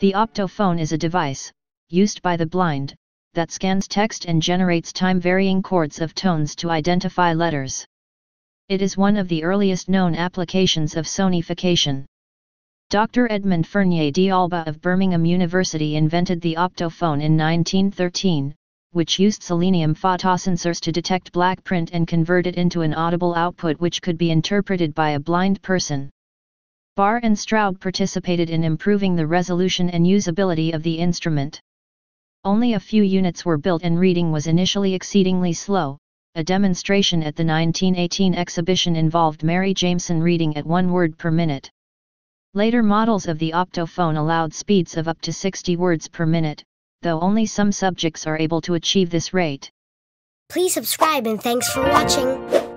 The optophone is a device, used by the blind, that scans text and generates time-varying chords of tones to identify letters. It is one of the earliest known applications of sonification. Dr. Edmund Fournier d'Albe of Birmingham University invented the optophone in 1913, which used selenium photosensors to detect black print and convert it into an audible output which could be interpreted by a blind person. Barr and Stroud participated in improving the resolution and usability of the instrument. Only a few units were built and reading was initially exceedingly slow. A demonstration at the 1918 exhibition involved Mary Jameson reading at one word per minute. Later models of the optophone allowed speeds of up to 60 words per minute, though only some subjects are able to achieve this rate. Please subscribe and thanks for watching.